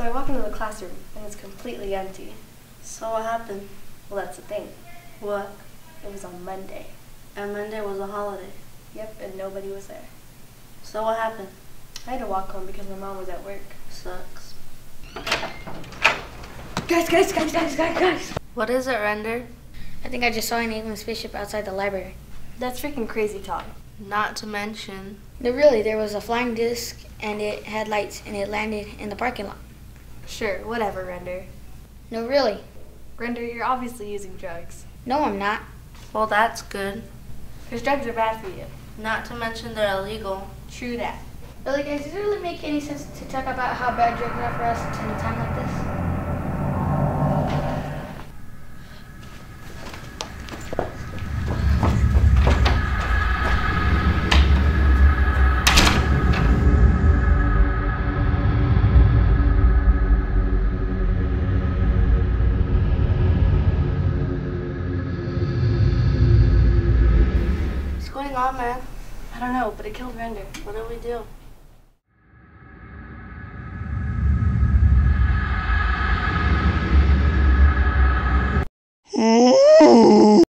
So I walk into the classroom and it's completely empty. So what happened? Well, that's the thing. What? It was on Monday. And Monday was a holiday. Yep, and nobody was there. So what happened? I had to walk home because my mom was at work. Sucks. Guys, guys, guys, guys, guys, guys. What is it, Render? I think I just saw an alien spaceship outside the library. That's freaking crazy talk. Not to mention. No, really, there was a flying disc and it had lights and it landed in the parking lot. Sure, whatever, Render. No, really. Render, you're obviously using drugs. No, I'm not. Well, that's good. Because drugs are bad for you. Not to mention they're illegal. True that. Really, guys, does it really make any sense to talk about how bad drugs are for us in a time like this? going on, man? I don't know, but it killed Render. What do we do? Mm.